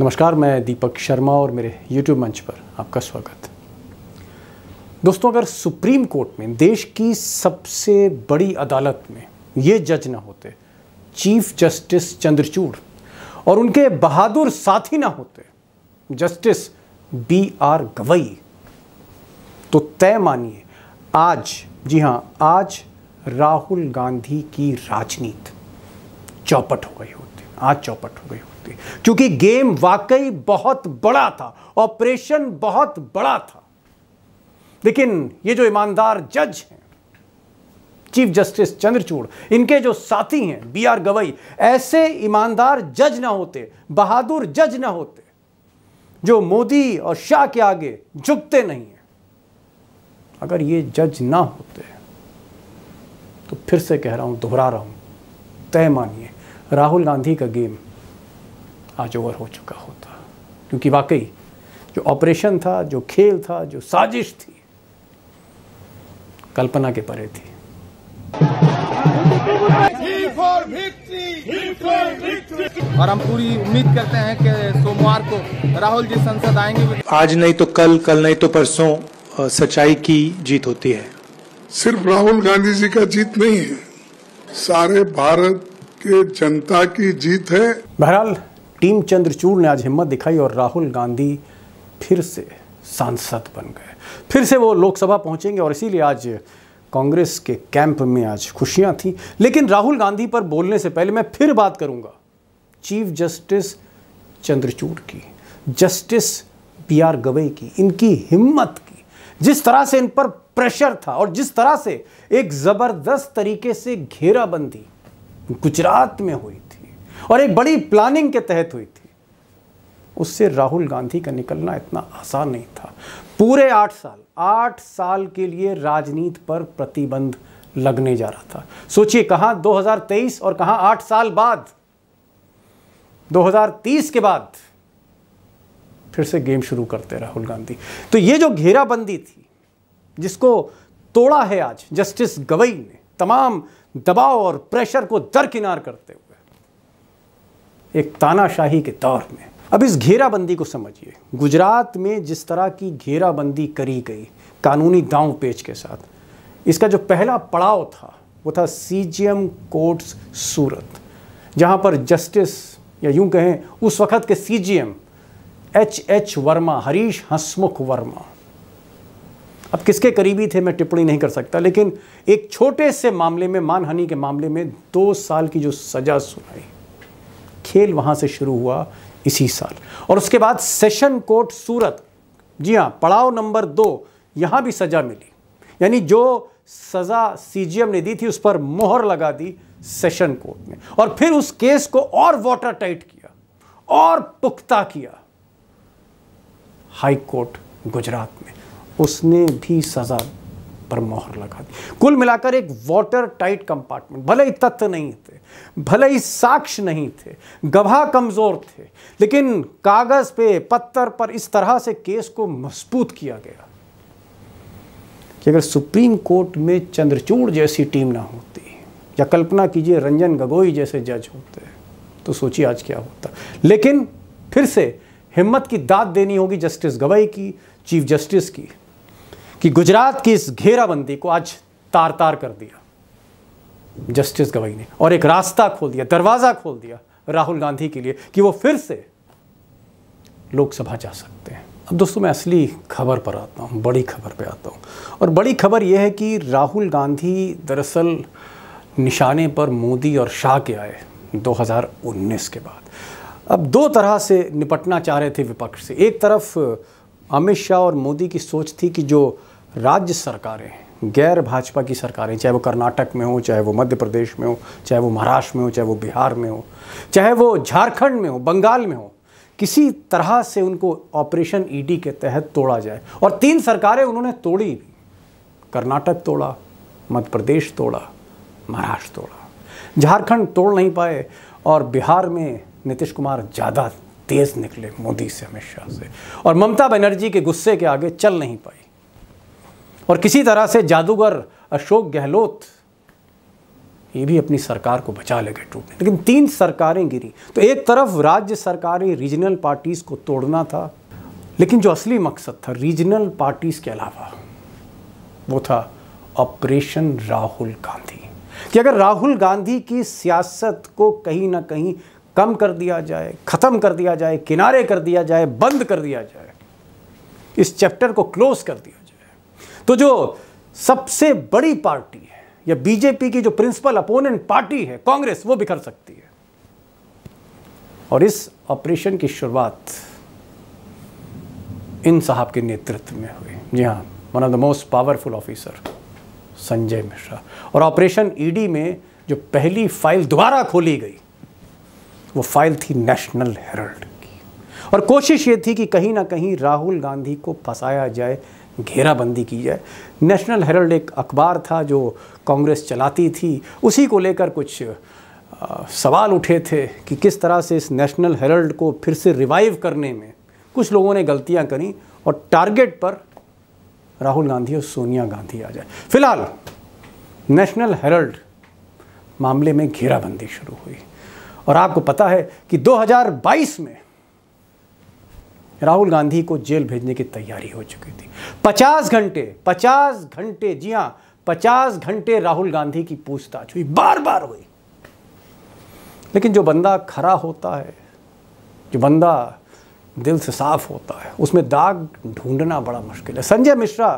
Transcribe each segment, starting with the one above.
नमस्कार, मैं दीपक शर्मा और मेरे YouTube मंच पर आपका स्वागत। दोस्तों, अगर सुप्रीम कोर्ट में, देश की सबसे बड़ी अदालत में ये जज ना होते, चीफ जस्टिस चंद्रचूड़, और उनके बहादुर साथी ना होते, जस्टिस बी आर गवई तो तय मानिए, आज, जी हाँ, आज राहुल गांधी की राजनीति चौपट हो गई होती, आज चौपट हो गई होती। क्योंकि गेम वाकई बहुत बड़ा था, ऑपरेशन बहुत बड़ा था। लेकिन ये जो ईमानदार जज हैं, चीफ जस्टिस चंद्रचूड़, इनके जो साथी हैं, बी आर गवई, ऐसे ईमानदार जज ना होते, बहादुर जज ना होते, जो मोदी और शाह के आगे झुकते नहीं हैं। अगर ये जज ना होते तो फिर से कह रहा हूँ, दोहरा रहा हूँ। तय मानिए, राहुल गांधी का गेम आज ओवर हो चुका होता। क्योंकि वाकई जो ऑपरेशन था जो खेल था जो साजिश थी कल्पना के परे थी। और हम पूरी उम्मीद करते हैं कि सोमवार को राहुल जी संसद आएँगे। आज नहीं तो कल कल नहीं तो परसों सच्चाई की जीत होती है। सिर्फ़ राहुल गांधी जी का जीत नहीं है सारे भारत के जनता की जीत है। बहरहाल टीम चंद्रचूड़ ने आज हिम्मत दिखाई और राहुल गांधी फिर से सांसद बन गए। फिर से वो लोकसभा पहुँचेंगे और इसीलिए आज कांग्रेस के कैंप में आज खुशियाँ थी। लेकिन राहुल गांधी पर बोलने से पहले मैं फिर बात करूँगा चीफ जस्टिस चंद्रचूड़ की, जस्टिस बी आर गवई की, इनकी हिम्मत की। जिस तरह से इन पर प्रेशर था और जिस तरह से एक ज़बरदस्त तरीके से घेराबंदी गुजरात में हुई और एक बड़ी प्लानिंग के तहत हुई थी। उससे राहुल गांधी का निकलना इतना आसान नहीं था। पूरे आठ साल आठ साल के लिए राजनीति पर प्रतिबंध लगने जा रहा था। सोचिए कहाँ 2023 और कहाँ आठ साल बाद 2030 के बाद फिर से गेम शुरू करते राहुल गांधी। तो ये जो घेराबंदी थी, जिसको तोड़ा है आज जस्टिस गवई ने, तमाम दबाव और प्रेशर को दरकिनार करते हुए एक तानाशाही के दौर में। अब इस घेराबंदी को समझिए। गुजरात में जिस तरह की घेराबंदी करी गई, कानूनी दांव पेच के साथ, इसका जो पहला पड़ाव था, वो था सीजीएम कोर्ट्स सूरत जहाँ पर जस्टिस, या यूँ कहें, उस वक्त के CGM H H Verma, Harish Hansmukh Verma. अब किसके करीबी थे, मैं टिप्पणी नहीं कर सकता, लेकिन एक छोटे से मामले में, मानहानि के मामले में दो साल की जो सजा सुनाई। खेल वहाँ से शुरू हुआ इसी साल। और उसके बाद सेशन कोर्ट सूरत। जी हाँ पड़ाव नंबर दो, यहाँ भी सजा मिली। यानी जो सजा सीजीएम ने दी थी, उस पर मोहर लगा दी सेशन कोर्ट ने। और फिर उस केस को और वाटर टाइट किया, और पुख्ता किया हाई कोर्ट गुजरात में। उसने भी सजा पर मोहर लगा दी। कुल मिलाकर एक वाटर टाइट कंपार्टमेंट भले ही तथ्य नहीं थे, भले ही साक्ष्य नहीं थे, गवाह कमज़ोर थे, लेकिन कागज़ पे, पत्थर पर इस तरह से केस को मज़बूत किया गया कि अगर सुप्रीम कोर्ट में चंद्रचूड़ जैसी टीम ना होती, या कल्पना कीजिए रंजन गगोई जैसे जज होते तो सोचिए आज क्या होता। लेकिन फिर से हिम्मत की दाद देनी होगी जस्टिस गवई की, चीफ जस्टिस की। कि गुजरात की इस घेराबंदी को आज तार तार कर दिया। जस्टिस गवई ने, और एक रास्ता खोल दिया, दरवाज़ा खोल दिया राहुल गांधी के लिए कि वो फिर से लोकसभा जा सकते हैं। अब दोस्तों, मैं असली खबर पर आता हूँ, बड़ी खबर पे आता हूँ, और बड़ी खबर यह है कि राहुल गांधी दरअसल निशाने पर मोदी और शाह के आए 2019 के बाद। अब दो तरह से निपटना चाह रहे थे विपक्ष से। एक तरफ़ अमित शाह और मोदी की सोच थी कि जो राज्य सरकारें, गैर भाजपा की सरकारें, चाहे वो कर्नाटक में हो, चाहे वो मध्य प्रदेश में हो, चाहे वो महाराष्ट्र में हो, चाहे वो बिहार में हो, चाहे वो झारखंड में हो, बंगाल में हो, किसी तरह से उनको ऑपरेशन ईडी के तहत तोड़ा जाए। और तीन सरकारें उन्होंने तोड़ी कर्नाटक तोड़ा, मध्य प्रदेश तोड़ा, महाराष्ट्र तोड़ा। झारखंड तोड़ नहीं पाए और बिहार में नीतीश कुमार ज़्यादा तेज निकले मोदी से शाह से। और ममता बनर्जी के गुस्से के आगे चल नहीं पाई। और किसी तरह से जादूगर अशोक गहलोत, ये भी अपनी सरकार को बचा लेगा टूटने। लेकिन तीन सरकारें गिरी। तो एक तरफ़ राज्य सरकारें रीजनल पार्टीज़ को तोड़ना था, लेकिन जो असली मकसद था रीजनल पार्टीज़ के अलावा, वो था ऑपरेशन राहुल गांधी। कि अगर राहुल गांधी की सियासत को कहीं ना कहीं कम कर दिया जाए, ख़त्म कर दिया जाए, किनारे कर दिया जाए, बंद कर दिया जाए, इस चैप्टर को क्लोज कर दिया तो जो सबसे बड़ी पार्टी है, या बीजेपी की जो प्रिंसिपल अपोनेंट पार्टी है, कांग्रेस, वो बिखर सकती है। और इस ऑपरेशन की शुरुआत इन साहब के नेतृत्व में हुई। जी हाँ one of the most powerful officer Sanjay Mishra. और ऑपरेशन ईडी में जो पहली फ़ाइल दोबारा खोली गई, वो फ़ाइल थी नेशनल हेरल्ड की। और कोशिश ये थी कि कहीं ना कहीं राहुल गांधी को फंसाया जाए घेराबंदी की जाए। नेशनल हेरल्ड एक अखबार था जो कांग्रेस चलाती थी। उसी को लेकर कुछ आ, सवाल उठे थे कि किस तरह से इस नेशनल हेरल्ड को फिर से रिवाइव करने में कुछ लोगों ने गलतियाँ करी और टारगेट पर राहुल गांधी और सोनिया गांधी आ जाए। फ़िलहाल नेशनल हेरल्ड मामले में घेराबंदी शुरू हुई। और आपको पता है कि 2022 में राहुल गांधी को जेल भेजने की तैयारी हो चुकी थी। 50 घंटे 50 घंटे, जी हाँ 50 घंटे राहुल गांधी की पूछताछ हुई बार बार हुई। लेकिन जो बंदा खरा होता है, जो बंदा दिल से साफ़ होता है, उसमें दाग ढूंढना बड़ा मुश्किल है। संजय मिश्रा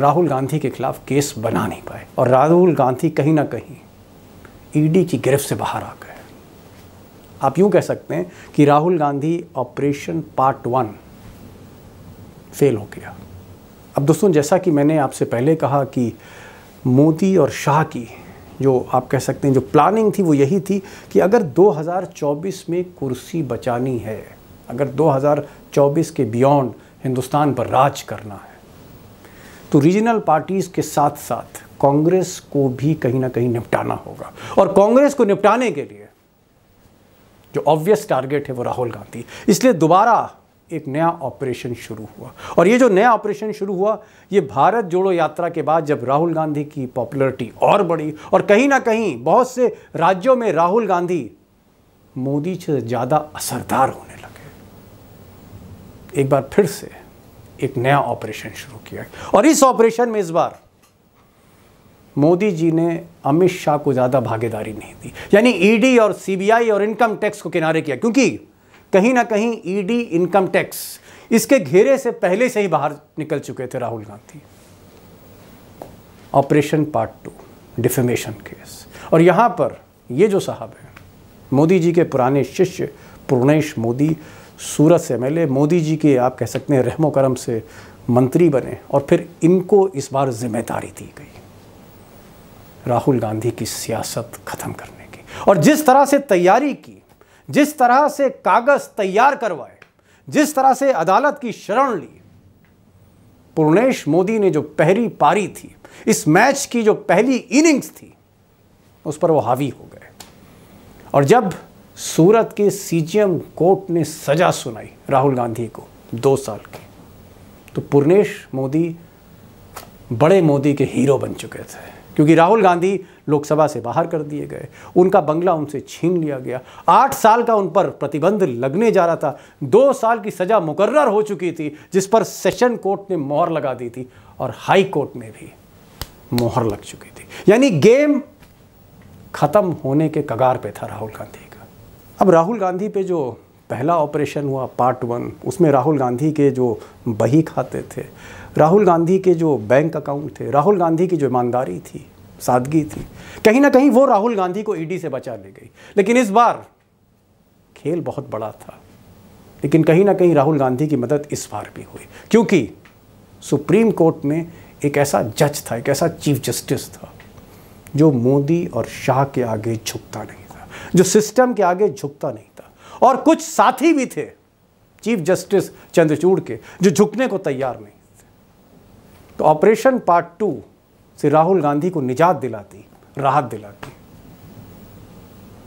राहुल गांधी के खिलाफ केस बना नहीं पाए और राहुल गांधी कहीं ना कहीं ईडी की गिरफ्त से बाहर आ गए। आप यूँ कह सकते हैं कि Rahul Gandhi operation part one fail हो गया। अब दोस्तों, जैसा कि मैंने आपसे पहले कहा कि मोदी और शाह की जो आप कह सकते हैं, जो प्लानिंग थी वो यही थी कि अगर 2024 में कुर्सी बचानी है, अगर 2024 के बियॉन्ड हिंदुस्तान पर राज करना है तो रीजनल पार्टीज़ के साथ साथ कांग्रेस को भी कहीं ना कहीं निपटाना होगा। और कांग्रेस को निपटाने के लिए जो ऑब्वियस टारगेट है वो राहुल गांधी। इसलिए दोबारा एक नया ऑपरेशन शुरू हुआ। और ये जो नया ऑपरेशन शुरू हुआ, ये भारत जोड़ो यात्रा के बाद जब राहुल गांधी की पॉपुलैरिटी और बढ़ी और कहीं ना कहीं बहुत से राज्यों में राहुल गांधी मोदी से ज़्यादा असरदार होने लगे। एक बार फिर से एक नया ऑपरेशन शुरू किया और इस ऑपरेशन में इस बार मोदी जी ने अमित शाह को ज़्यादा भागीदारी नहीं दी। यानी ईडी और सीबीआई और इनकम टैक्स को किनारे किया, क्योंकि कहीं ना कहीं ईडी इनकम टैक्स इसके घेरे से पहले से ही बाहर निकल चुके थे Rahul Gandhi. Operation part two defamation case और यहाँ पर ये जो साहब हैं, मोदी जी के पुराने शिष्य पूर्णेश मोदी, सूरत से एमएलए मोदी जी के आप कह सकते हैं रहमो करम से मंत्री बने और फिर इनको इस बार ज़िम्मेदारी दी गई। राहुल गांधी की सियासत खत्म करने की। और जिस तरह से तैयारी की, जिस तरह से कागज़ तैयार करवाए, जिस तरह से अदालत की शरण ली पूर्णेश मोदी ने जो पहली पारी थी, इस मैच की जो पहली इनिंग्स थी, उस पर वो हावी हो गए। और जब सूरत के सीजीएम कोर्ट ने सजा सुनाई राहुल गांधी को दो साल की तो पूर्णेश मोदी बड़े मोदी के हीरो बन चुके थे। क्योंकि राहुल गांधी लोकसभा से बाहर कर दिए गए। उनका बंगला उनसे छीन लिया गया। आठ साल का उन पर प्रतिबंध लगने जा रहा था। दो साल की सजा मुकर्र हो चुकी थी, जिस पर सेशन कोर्ट ने मोहर लगा दी थी और हाई कोर्ट में भी मोहर लग चुकी थी। यानी गेम खत्म होने के कगार पे था राहुल गांधी का। अब राहुल गांधी पे जो पहला ऑपरेशन हुआ, पार्ट वन, उसमें राहुल गांधी के जो बही खाते थे राहुल गांधी के जो बैंक अकाउंट थे, राहुल गांधी की जो ईमानदारी थी, सादगी थी, कहीं ना कहीं वो राहुल गांधी को ईडी से बचा ले गई। लेकिन इस बार खेल बहुत बड़ा था। लेकिन कहीं ना कहीं राहुल गांधी की मदद इस बार भी हुई, क्योंकि सुप्रीम कोर्ट में एक ऐसा जज था, एक ऐसा चीफ जस्टिस था, जो मोदी और शाह के आगे झुकता नहीं था, जो सिस्टम के आगे झुकता नहीं था। और कुछ साथी भी थे, चीफ जस्टिस चंद्रचूड़ के, जो झुकने को तैयार नहीं तो ऑपरेशन पार्ट टू से राहुल गांधी को निजात दिलाती, राहत दिलाती,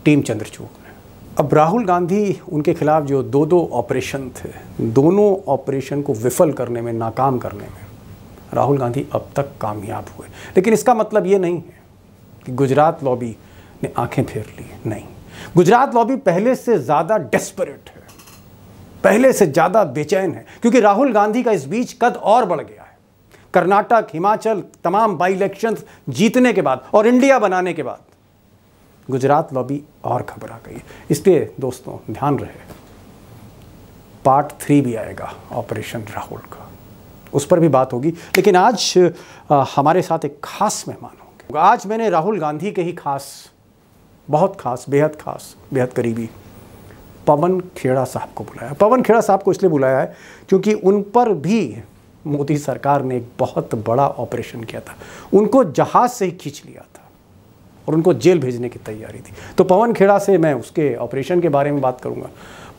टीम चंद्रचूड़ ने। अब राहुल गांधी उनके खिलाफ जो दो दो ऑपरेशन थे, दोनों ऑपरेशन को विफल करने में, नाकाम करने में, राहुल गांधी अब तक कामयाब हुए। लेकिन इसका मतलब ये नहीं है कि गुजरात लॉबी ने आँखें फेर ली, नहीं। गुजरात लॉबी पहले से ज़्यादा डेस्परेट है, पहले से ज़्यादा बेचैन है, क्योंकि राहुल गांधी का इस बीच कद और बढ़ गया है। कर्नाटक हिमाचल तमाम बाई इलेक्शंस जीतने के बाद और इंडिया बनाने के बाद। गुजरात लॉबी और घबरा गई। इसलिए दोस्तों ध्यान रहे। पार्ट थ्री भी आएगा ऑपरेशन राहुल का। उस पर भी बात होगी। लेकिन आज आ, हमारे साथ एक खास मेहमान होंगे। आज मैंने राहुल गांधी के ही खास बहुत खास बेहद खास बेहद करीबी पवन खेड़ा साहब को बुलाया। पवन खेड़ा साहब को इसलिए बुलाया है क्योंकि उन पर भी मोदी सरकार ने एक बहुत बड़ा ऑपरेशन किया था। उनको जहाज़ से ही खींच लिया था और उनको जेल भेजने की तैयारी थी। तो पवन खेड़ा से मैं उसके ऑपरेशन के बारे में बात करूँगा।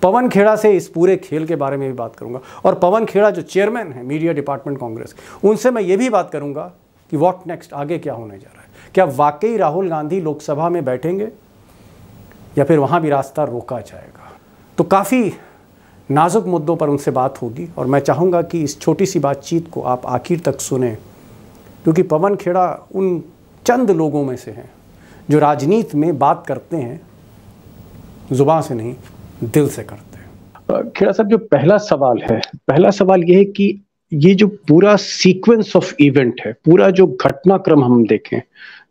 पवन खेड़ा से इस पूरे खेल के बारे में भी बात करूँगा। और पवन खेड़ा जो चेयरमैन है, मीडिया डिपार्टमेंट कांग्रेस उनसे मैं ये भी बात करूँगा कि वॉट नेक्स्ट आगे क्या होने जा रहा है। क्या वाकई राहुल गांधी लोकसभा में बैठेंगे या फिर वहाँ भी रास्ता रोका जाएगा? तो काफ़ी नाजुक मुद्दों पर उनसे बात होगी और मैं चाहूँगा कि इस छोटी सी बातचीत को आप आखिर तक सुने, क्योंकि पवन खेड़ा उन चंद लोगों में से हैं जो राजनीति में बात करते हैं, ज़ुबान से नहीं, दिल से करते हैं। खेड़ा साहब, जो पहला सवाल है, पहला सवाल यह है कि ये जो पूरा सीक्वेंस ऑफ़ इवेंट है, पूरा जो घटनाक्रम हम देखें,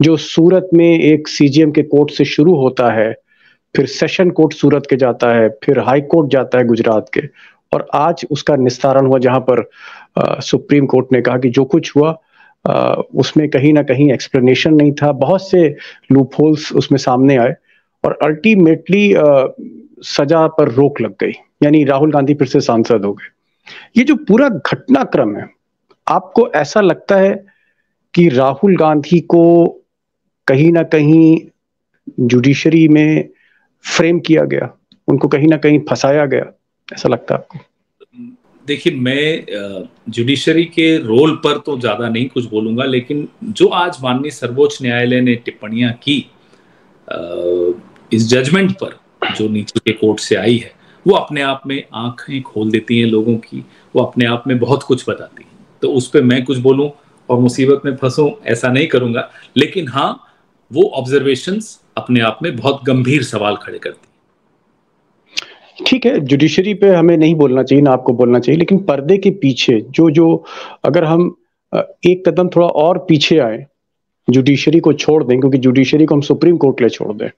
जो सूरत में एक सीजीएम के कोर्ट से शुरू होता है फिर सेशन कोर्ट सूरत के जाता है फिर हाई कोर्ट जाता है गुजरात के। और आज उसका निस्तारण हुआ जहाँ पर आ, सुप्रीम कोर्ट ने कहा कि जो कुछ हुआ आ, उसमें कहीं ना कहीं एक्सप्लेनेशन नहीं था। बहुत से लूप होल्स उसमें सामने आए और अल्टीमेटली सजा पर रोक लग गई। यानी राहुल गांधी फिर से सांसद हो गए। ये जो पूरा घटनाक्रम है आपको ऐसा लगता है कि राहुल गांधी को कहीं ना कहीं जुडिशरी में फ्रेम किया गया, उनको कहीं ना कहीं फंसाया गया, ऐसा लगता है आपको? देखिए, मैं जुडिशरी के रोल पर तो ज़्यादा नहीं कुछ बोलूँगा, लेकिन जो आज माननीय सर्वोच्च न्यायालय ने टिप्पणियाँ की इस जजमेंट पर, जो नीचे के कोर्ट से आई है, वो अपने आप में आँखें खोल देती हैं लोगों की, वो अपने आप में बहुत कुछ बताती है। तो उस पर मैं कुछ बोलूँ और मुसीबत में फंसूं, ऐसा नहीं करूँगा। लेकिन हाँ वो ऑब्जर्वेशंस अपने आप में बहुत गंभीर सवाल खड़े करती ठीक है, जुडिशरी पे हमें नहीं बोलना चाहिए, ना आपको बोलना चाहिए, लेकिन पर्दे के पीछे जो जो अगर हम एक कदम थोड़ा और पीछे आए, जुडिशरी को छोड़ दें, क्योंकि जुडिशरी को हम सुप्रीम कोर्ट ले छोड़ दें।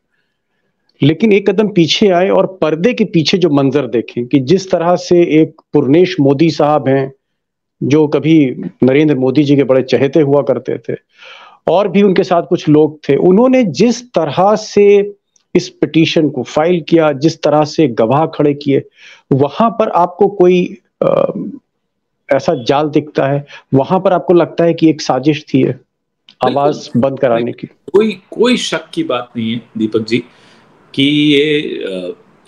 लेकिन एक कदम पीछे आए और पर्दे के पीछे जो मंजर देखें, कि जिस तरह से एक पुरनेश मोदी साहब हैं, जो कभी नरेंद्र मोदी जी के बड़े चहेते हुआ करते थे और भी उनके साथ कुछ लोग थे। उन्होंने जिस तरह से इस पिटीशन को फ़ाइल किया जिस तरह से गवाह खड़े किए वहाँ पर आपको कोई आ, ऐसा जाल दिखता है? वहाँ पर आपको लगता है कि एक साजिश थी है आवाज़ बंद कराने की? कोई कोई शक की बात नहीं है दीपक जी कि ये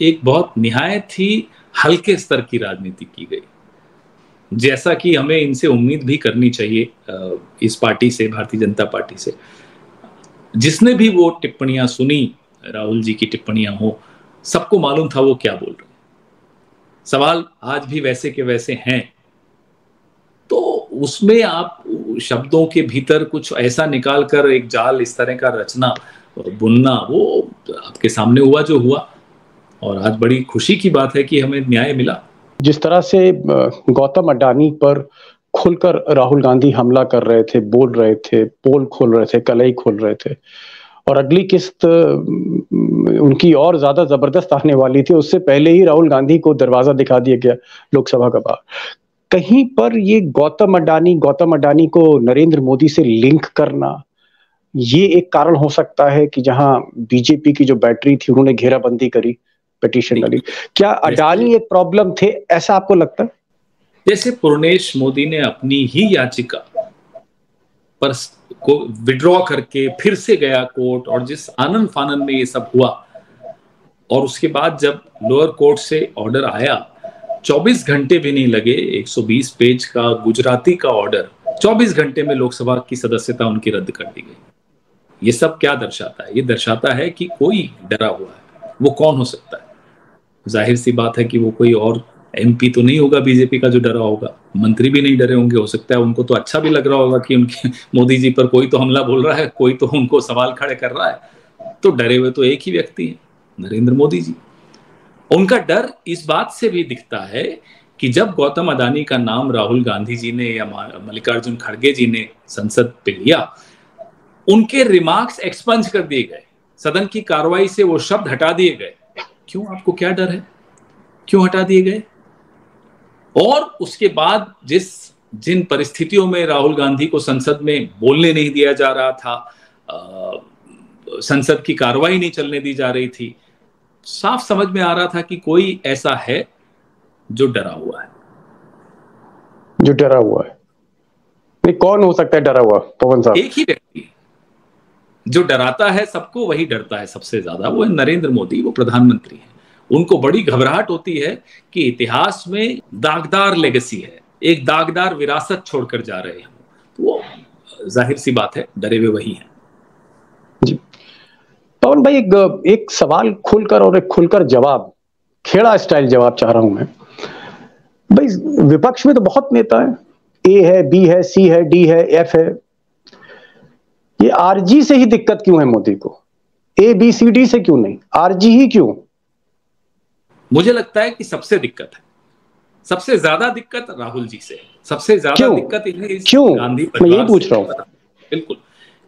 एक बहुत निहायत ही हल्के स्तर की राजनीति की गई। जैसा कि हमें इनसे उम्मीद भी करनी चाहिए इस पार्टी से, भारतीय जनता पार्टी से। जिसने भी वो टिप्पणियाँ सुनी, राहुल जी की टिप्पणियाँ हो, सबको मालूम था वो क्या बोल रहे सवाल आज भी वैसे के वैसे हैं। तो उसमें आप शब्दों के भीतर कुछ ऐसा निकाल कर एक जाल इस तरह का रचना, बुनना, वो आपके सामने हुआ जो हुआ। और आज बड़ी खुशी की बात है कि हमें न्याय मिला। जिस तरह से गौतम अडानी पर खुलकर राहुल गांधी हमला कर रहे थे, बोल रहे थे, पोल खोल रहे थे, कलई खोल रहे थे, और अगली किस्त उनकी और ज़्यादा ज़बरदस्त आने वाली थी, उससे पहले ही राहुल गांधी को दरवाज़ा दिखा दिया गया लोकसभा का बाहर। कहीं पर ये गौतम अडानी गौतम अडानी को नरेंद्र मोदी से लिंक करना, ये एक कारण हो सकता है कि जहाँ बीजेपी की जो बैटरी थी, उन्होंने घेराबंदी करी पिटीशन डाली क्या अडानी एक प्रॉब्लम थे ऐसा आपको लगता है? जैसे पुरनेश मोदी ने अपनी ही याचिका पर को विड्रॉ करके फिर से गया कोर्ट और जिस आनंद फानंद में ये सब हुआ और उसके बाद जब लोअर कोर्ट से ऑर्डर आया 24 घंटे भी नहीं लगे 120 पेज का गुजराती का ऑर्डर 24 घंटे में लोकसभा की सदस्यता उनकी रद्द कर दी गई। ये सब क्या दर्शाता है? ये दर्शाता है कि कोई डरा हुआ है वो कौन हो सकता है? ज़ाहिर सी बात है कि वो कोई और एमपी तो नहीं होगा बीजेपी का जो डरा होगा। मंत्री भी नहीं डरे होंगे, हो सकता है उनको तो अच्छा भी लग रहा होगा कि उनके मोदी जी पर कोई तो हमला बोल रहा है, कोई तो उनको सवाल खड़े कर रहा है। तो डरे हुए तो एक ही व्यक्ति है, नरेंद्र मोदी जी। उनका डर इस बात से भी दिखता है कि जब गौतम अदानी का नाम राहुल गांधी जी ने या मल्लिकार्जुन खड़गे जी ने संसद पे लिया, उनके रिमार्क्स एक्सपंज कर दिए गए। सदन की कार्रवाई से वो शब्द हटा दिए गए। क्यों आपको क्या डर है? क्यों हटा दिए गए? और उसके बाद जिस जिन परिस्थितियों में राहुल गांधी को संसद में बोलने नहीं दिया जा रहा था आ, संसद की कार्रवाई नहीं चलने दी जा रही थी साफ़ समझ में आ रहा था कि कोई ऐसा है जो डरा हुआ है। जो डरा हुआ है। नहीं कौन हो सकता है डरा हुआ? पवन साहब। एक ही व्यक्ति। जो डराता है, सबको वही डरता है सबसे ज़्यादा। वो है नरेंद्र मोदी, वो प्रधानमंत्री है। उनको बड़ी घबराहट होती है कि इतिहास में दागदार लेगेसी है। एक दागदार विरासत छोड़कर जा रहे हैं। तो वो ज़ाहिर सी बात है, डरे हुए वही हैं। पवन भाई, एक एक सवाल खुलकर और एक खुलकर जवाब, खेड़ा स्टाइल जवाब चाह रहा हूँ मैं। भाई, विपक्ष में तो बहुत नेता है। ए है, बी है, सी है, डी है, एफ़ है। ये आरजी से ही दिक्कत क्यों है मोदी को? ए बी सी डी से क्यों नहीं? आरजी ही क्यों? मुझे लगता है कि सबसे दिक्कत है। सबसे ज़्यादा दिक्कत राहुल जी से सबसे ज़्यादा दिक्कत इन्हें क्यों? गांधी मैं यही पूछ रहा हूँ। बिल्कुल।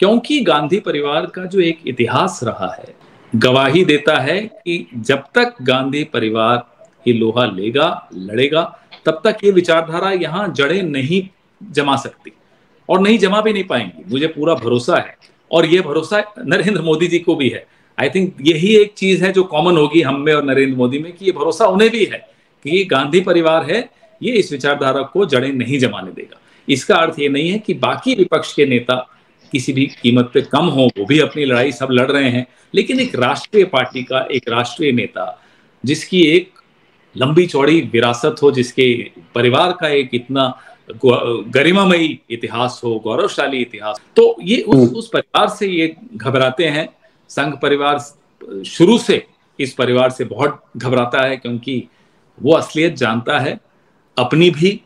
क्योंकि गांधी परिवार का जो एक इतिहास रहा है गवाही देता है कि जब तक गांधी परिवार ये लोहा लेगा लड़ेगा तब तक ये विचारधारा यहाँ जड़े नहीं जमा सकती। और नहीं जमा भी नहीं पाएँगी। मुझे पूरा भरोसा है। और ये भरोसा नरेंद्र मोदी जी को भी है। आई थिंक यही एक चीज़ है जो कॉमन होगी हम में और नरेंद्र मोदी में कि ये भरोसा उन्हें भी है कि गांधी परिवार है, ये इस विचारधारा को जड़ें नहीं जमाने देगा। इसका अर्थ ये नहीं है कि बाकी विपक्ष के नेता किसी भी कीमत पे कम हो, वो भी अपनी लड़ाई सब लड़ रहे हैं। लेकिन एक राष्ट्रीय पार्टी का एक राष्ट्रीय नेता, जिसकी एक लंबी चौड़ी विरासत हो, जिसके परिवार का एक इतना गरिमामयी इतिहास हो गौरवशाली इतिहास तो ये उस हम्म। उस परिवार से ये घबराते हैं। संघ परिवार शुरू से इस परिवार से बहुत घबराता है क्योंकि वो असलियत जानता है अपनी भी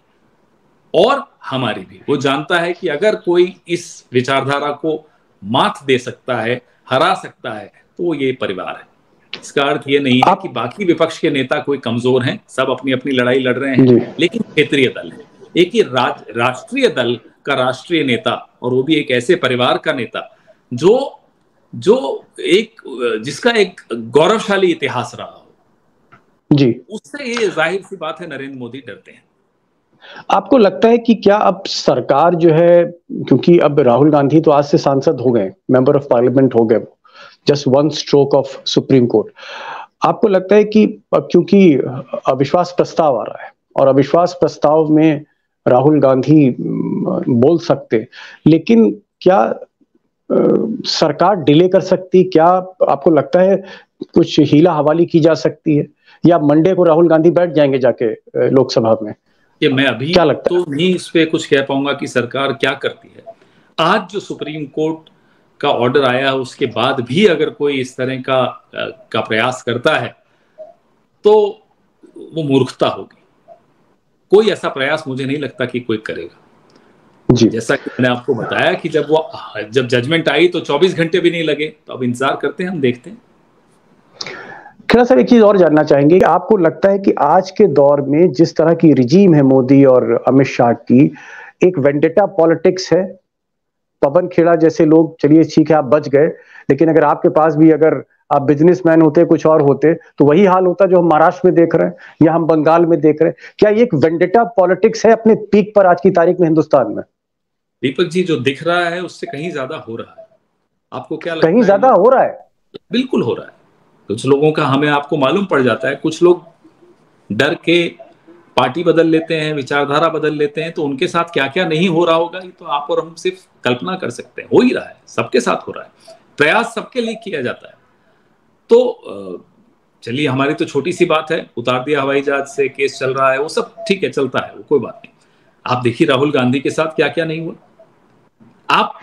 और हमारी भी। वो जानता है कि अगर कोई इस विचारधारा को मात दे सकता है हरा सकता है तो वो ये परिवार है। इसका अर्थ ये नहीं है कि बाकी विपक्ष के नेता कोई कमज़ोर हैं सब अपनी अपनी लड़ाई लड़ रहे हैं लेकिन क्षेत्रीय दल है। एक ही राज, राष्ट्रीय दल का राष्ट्रीय नेता और वो भी एक ऐसे परिवार का नेता जो जो एक जिसका एक गौरवशाली इतिहास रहा हो। जी। उससे ये ज़ाहिर सी बात है नरेंद्र मोदी डरते हैं। आपको लगता है कि क्या अब सरकार जो है क्योंकि अब राहुल गांधी तो आज से सांसद हो गए मेंबर ऑफ़ पार्लियामेंट हो गए just one stroke of supreme court. आपको लगता है कि क्योंकि अविश्वास प्रस्ताव आ रहा है और अविश्वास प्रस्ताव में राहुल गांधी बोल सकते। लेकिन क्या आ, सरकार डिले कर सकती? क्या आपको लगता है कुछ हीला हवाली की जा सकती है? या मंडे को राहुल गांधी बैठ जाएँगे जाके लोकसभा में? ये मैं अभी क्या लगता तो नहीं इस पे कुछ कह पाऊँगा कि सरकार क्या करती है। आज जो सुप्रीम कोर्ट का ऑर्डर आया है उसके बाद भी अगर कोई इस तरह का का प्रयास करता है तो वो मूर्खता होगी। कोई ऐसा प्रयास मुझे नहीं लगता कि कोई करेगा। जी। जैसा कि मैंने आपको बताया कि जब वो जब जजमेंट आई तो 24 घंटे भी नहीं लगे तो अब इंतज़ार करते हैं हम देखते हैं। खैर सर एक चीज़ और जानना चाहेंगे कि आपको लगता है कि आज के दौर में जिस तरह की रिजीम है मोदी और अमित शाह की एक वेंडेटा पॉलिटिक्स है। पवन खेड़ा जैसे लोग चलिए ठीक है आप बच गए लेकिन अगर आपके पास भी अगर आप बिजनेसमैन होते कुछ और होते तो वही हाल होता जो हम महाराष्ट्र में देख रहे हैं या हम बंगाल में देख रहे हैं। क्या ये एक वेंडेटा पॉलिटिक्स है अपने पीक पर आज की तारीख में हिंदुस्तान में? दीपक जी जो दिख रहा है उससे कहीं ज़्यादा हो रहा है। आपको क्या लगता कहीं ज़्यादा हो रहा है? बिल्कुल हो रहा है। कुछ लोगों का हमें आपको मालूम पड़ जाता है। कुछ लोग डर के पार्टी बदल लेते हैं विचारधारा बदल लेते हैं तो उनके साथ क्या क्या नहीं हो रहा होगा ये तो आप और हम सिर्फ़ कल्पना कर सकते हैं। हो ही रहा है। सबके साथ हो रहा है। प्रयास सबके लिए किया जाता है। तो चलिए, हमारी तो छोटी सी बात है। उतार दिया हवाई जहाज़ से, केस चल रहा है, वो सब ठीक है, चलता है वो कोई बात नहीं। आप देखिए राहुल गांधी के साथ क्या क्या नहीं हुआ। आप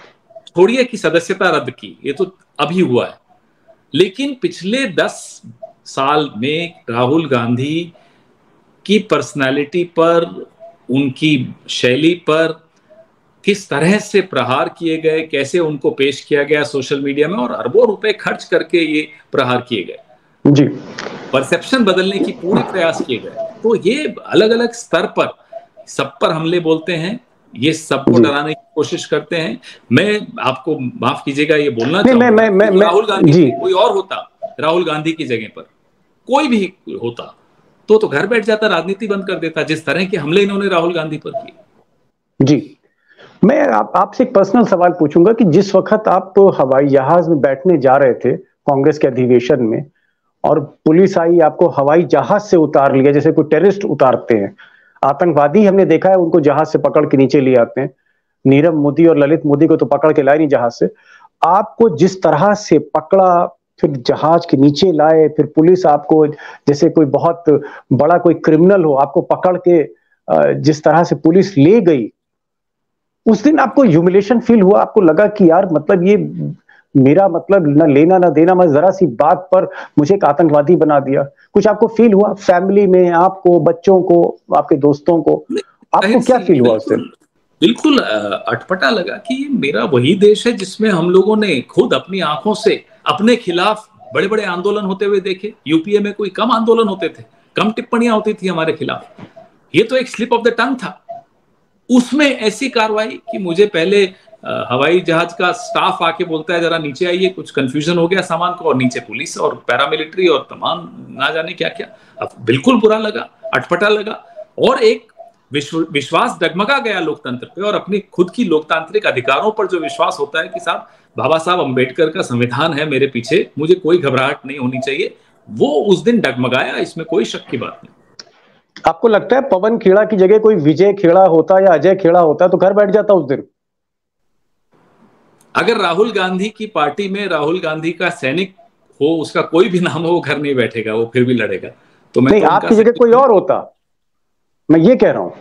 छोड़िए कि सदस्यता रद्द की, ये तो अभी हुआ है। लेकिन पिछले दस साल में राहुल गांधी की पर्सनालिटी पर, उनकी शैली पर किस तरह से प्रहार किए गए कैसे उनको पेश किया गया सोशल मीडिया में और अरबों रुपए खर्च करके ये प्रहार किए गए? जी। परसेप्शन बदलने की पूरे प्रयास किए गए। तो ये अलग अलग स्तर पर सब पर हमले बोलते हैं ये सबको डराने की कोशिश करते हैं। मैं आपको माफ़ कीजिएगा ये बोलना नहीं, मैं, मैं, मैं, मैं, राहुल गांधी जी। कोई और होता राहुल गांधी की जगह पर कोई भी होता तो तो घर बैठ जाता राजनीति बंद कर देता जिस तरह के हमले इन्होंने राहुल गांधी पर किए। जी। मैं आप, आपसे एक पर्सनल सवाल पूछूँगा कि जिस वक्त आप हवाई जहाज़ में बैठने जा रहे थे, कांग्रेस के अधिवेशन में, और पुलिस आई, आपको हवाई जहाज़ से उतार लिया, जैसे कोई टेररिस्ट उतारते हैं। आतंकवादी हमने देखा है, उनको जहाज़ से पकड़ के नीचे ले आते हैं। नीरव मोदी और ललित मोदी को तो पकड़ के लाए नहीं जहाज़ से। आपको जिस तरह से पकड़ा, फिर जहाज़ के नीचे लाए, फिर पुलिस आपको, जैसे कोई बहुत बड़ा कोई क्रिमिनल हो, आपको पकड़ के जिस तरह से पुलिस ले गई उस दिन आपको ह्यूमिलेशन फील हुआ आपको लगा कि यार मतलब ये मेरा मतलब ना लेना ना देना मैं जरा सी बात पर मुझे एक आतंकवादी बना दिया। कुछ आपको फील हुआ फैमिली में आपको बच्चों को आपके दोस्तों को? आपको क्या फील हुआ उस दिन? बिल्कुल अटपटा लगा कि ये मेरा वही देश है जिसमें हम लोगों ने खुद अपनी आँखों से अपने खिलाफ बड़े बड़े आंदोलन होते हुए देखे। यूपीए में कोई कम आंदोलन होते थे कम टिप्पणियाँ होती थी हमारे खिलाफ। ये तो एक स्लिप ऑफ़ द टंग था। उसमें ऐसी कार्रवाई कि मुझे पहले हवाई जहाज़ का स्टाफ आके बोलता है, जरा नीचे आइए, कुछ कंफ्यूजन हो गया सामान को और नीचे पुलिस और पैरामिलिट्री और तमाम ना जाने क्या क्या अब बिल्कुल बुरा लगा, अटपटा लगा और एक विश्व, विश्वास डगमगा गया लोकतंत्र पे और अपनी खुद की लोकतांत्रिक अधिकारों पर जो विश्वास होता है कि साहब, बाबा साहब अंबेडकर का संविधान है मेरे पीछे, मुझे कोई घबराहट नहीं होनी चाहिए। वो उस दिन डगमगाया, इसमें कोई शक की बात नहीं। आपको लगता है पवन खेड़ा की जगह कोई विजय खेड़ा होता या अजय खेड़ा होता? तो घर बैठ जाता उस दिन। अगर राहुल गांधी की पार्टी में राहुल गांधी का सैनिक हो उसका कोई भी नाम हो वो घर नहीं बैठेगा वो फिर भी लड़ेगा। तो मैं नहीं तो आपकी जगह कोई और होता। मैं ये कह रहा हूँ।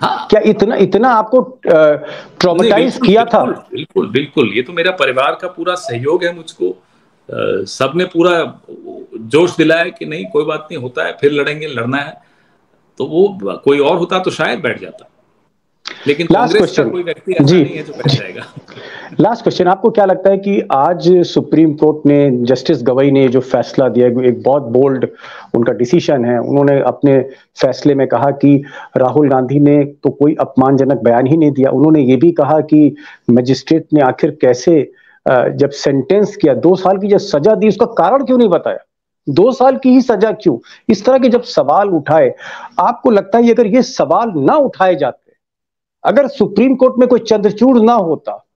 हाँ, क्या इतना इतना आपको ट्रॉमेटाइज किया था? बिल्कुल बिल्कुल ये तो मेरा परिवार का पूरा सहयोग है मुझको। सबने पूरा जोश दिलाया कि नहीं कोई बात नहीं होता है फिर लड़ेंगे लड़ना है। तो वो कोई और होता तो शायद बैठ जाता। लेकिन लास्ट क्वेश्चन कोई व्यक्ति जी। नहीं है जो बैठ जाएगा। लास्ट क्वेश्चन आपको क्या लगता है कि आज सुप्रीम कोर्ट ने जस्टिस गवई ने जो फैसला दिया एक बहुत बोल्ड उनका डिसीज़न है। उन्होंने अपने फैसले में कहा कि राहुल गांधी ने तो कोई अपमानजनक बयान ही नहीं दिया। उन्होंने ये भी कहा कि मजिस्ट्रेट ने आखिर कैसे जब सेंटेंस किया दो साल की जब सजा दी उसका कारण क्यों नहीं बताया? दो साल की ही सजा क्यों? इस तरह के जब सवाल उठाए, आपको लगता है अगर ये सवाल ना उठाए जाते, अगर सुप्रीम कोर्ट में कोई चंद्रचूड़ ना होता,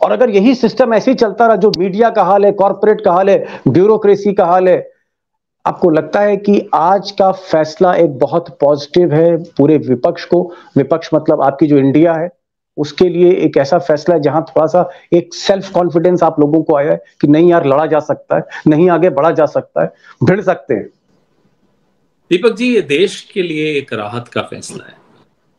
और अगर यही सिस्टम ऐसे ही चलता रहा, जो मीडिया का हाल है, कॉरपोरेट का हाल है, ब्यूरोक्रेसी का हाल है, आपको लगता है कि आज का फैसला एक बहुत पॉजिटिव है पूरे विपक्ष को? विपक्ष मतलब आपकी जो इंडिया है उसके लिए एक ऐसा फैसला है जहाँ थोड़ा सा एक सेल्फ कॉन्फिडेंस आप लोगों को आया है कि नहीं यार, लड़ा जा सकता है, नहीं आगे बढ़ा जा सकता है, भिड़ सकते हैं। दीपक जी, ये देश के लिए एक राहत का फैसला है।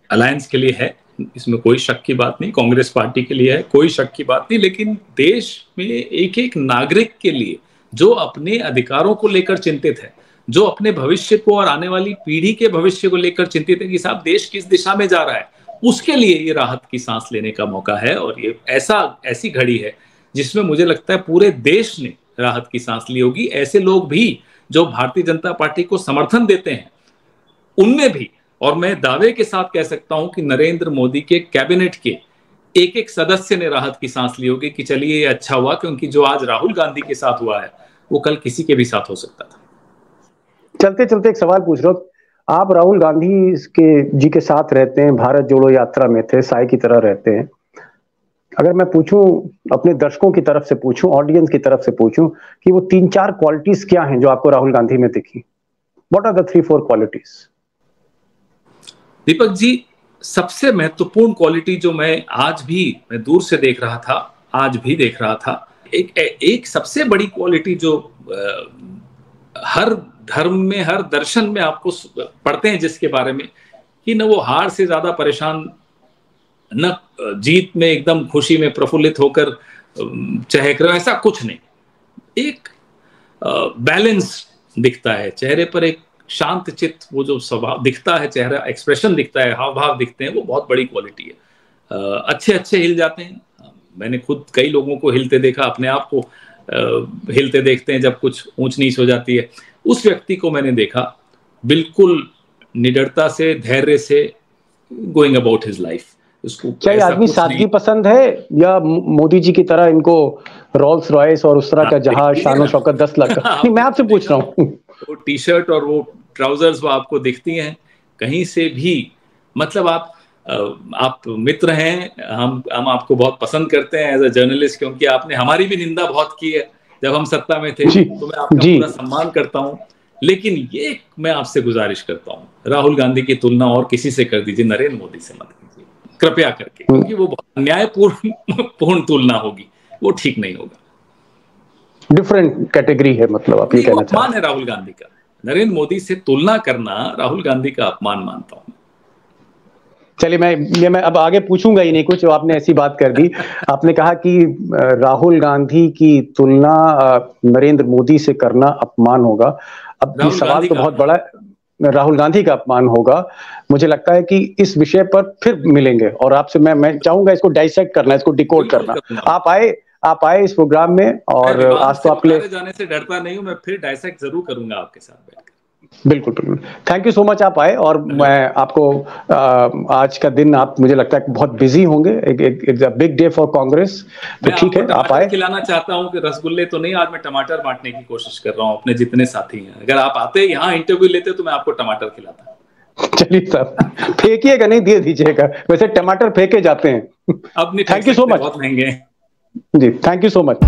अलायंस के लिए है, इसमें कोई शक की बात नहीं, कांग्रेस पार्टी के लिए है, कोई शक की बात नहीं, लेकिन देश में एक एक नागरिक के लिए जो अपने अधिकारों को लेकर चिंतित है, जो अपने भविष्य को और आने वाली पीढ़ी के भविष्य को लेकर चिंतित है कि साहब, देश किस दिशा में जा रहा है उसके लिए ये राहत की सांस लेने का मौका है और ये ऐसा, ऐसी घड़ी है जिसमें मुझे लगता है पूरे देश ने राहत की सांस ली होगी। ऐसे लोग भी जो भारतीय जनता पार्टी को समर्थन देते हैं, उनमें भी, और मैं दावे के साथ कह सकता हूँ कि नरेंद्र मोदी के कैबिनेट के एक एक सदस्य ने राहत की सांस ली होगी कि चलिए ये अच्छा हुआ, क्योंकि जो आज राहुल गांधी के साथ हुआ है, वो कल किसी के भी साथ हो सकता था। चलते चलते एक सवाल पूछ रहा हूँ। आप राहुल गांधी के जी के साथ रहते हैं भारत जोड़ो यात्रा में थे साई की तरह रहते हैं। अगर मैं पूछूँ अपने दर्शकों की तरफ़ से पूछूँ ऑडियंस की तरफ़ से पूछूँ कि वो तीन चार क्वालिटीज क्या हैं जो आपको राहुल गांधी में दिखी? What are the three four qualities Deepak ji सबसे महत्वपूर्ण क्वालिटी जो मैं आज भी मैं दूर से देख रहा था आज भी देख रहा था एक एक सबसे बड़ी क्वालिटी जो आ, हर धर्म में, हर दर्शन में आपको पढ़ते हैं जिसके बारे में कि न वो हार से ज़्यादा परेशान, न जीत में एकदम खुशी में प्रफुल्लित होकर चहक रहे ऐसा कुछ नहीं। एक बैलेंस दिखता है। चेहरे पर एक शांत चित्त, वो जो स्वभाव दिखता है, चेहरा एक्सप्रेशन दिखता है हाव भाव दिखते हैं, वो बहुत बड़ी क्वालिटी है। अच्छे अच्छे हिल जाते हैं। मैंने खुद कई लोगों को हिलते देखा, अपने आप को हिलते देखते हैं जब कुछ ऊंच नीच हो जाती है। उस व्यक्ति को मैंने देखा बिल्कुल निडरता से धैर्य से गोइंग अबाउट हिज लाइफ उसको क्या आदमी सादगी पसंद है या मोदी जी की तरह इनको रोल्स रॉयस और उस तरह का हाँ, जहाज़ शान शौकत दस लाख का? नहीं मैं आपसे पूछ रहा हूँ। वो टी शर्ट और वो ट्राउजर्स वो आपको दिखती हैं कहीं से भी। मतलब आप आप मित्र हैं हम हम आपको बहुत पसंद करते हैं एज अ जर्नलिस्ट क्योंकि आपने हमारी भी निंदा बहुत की है। जब हम सत्ता में थे तो मैं आपका पूरा सम्मान करता हूँ। लेकिन ये मैं आपसे गुजारिश करता हूँ राहुल गांधी की तुलना और किसी से कर दीजिए नरेंद्र मोदी से मत कीजिए। कृपया करके हम्म। क्योंकि वो बहुत न्यायपूर्ण पूर्ण तुलना होगी वो ठीक नहीं होगा। डिफरेंट कैटेगरी है मतलब आप ये कहना अपमान है राहुल गांधी का। नरेंद्र मोदी से तुलना करना राहुल गांधी का अपमान मानता हूँ। चलिए मैं ये मैं अब आगे पूछूँगा ही नहीं कुछ आपने ऐसी बात कर दी। आपने कहा कि राहुल गांधी की तुलना नरेंद्र मोदी से करना अपमान होगा। अब ये सवाल तो बहुत बड़ा है। राहुल गांधी का अपमान होगा। मुझे लगता है कि इस विषय पर फिर मिलेंगे। और आपसे मैं मैं चाहूँगा इसको डाइसेक्ट करना इसको डिकोड करना। आप आए आप आए इस प्रोग्राम में और आज तो आपके लिए जाने से डरता नहीं हूँ मैं फिर डाइसेक्ट ज़रूर करूँगा आपके साथ बैठकर। बिल्कुल बिल्कुल। थैंक यू सो मच आप आए और मैं आपको आ, आज का दिन आप मुझे लगता है बहुत बिज़ी होंगे। एक एक बिग डे फॉर कांग्रेस तो ठीक है आप आए। खिलाना चाहता हूँ कि रसगुल्ले तो नहीं आज मैं टमाटर बांटने की कोशिश कर रहा हूँ अपने जितने साथी हैं। अगर आप आते यहाँ इंटरव्यू लेते तो मैं आपको टमाटर खिलाता। चलिए सर फेंकिएगा नहीं दे दीजिएगा। वैसे टमाटर फेंके जाते हैं। अब थैंक यू सो मच बहुत महँगे जी थैंक यू सो मच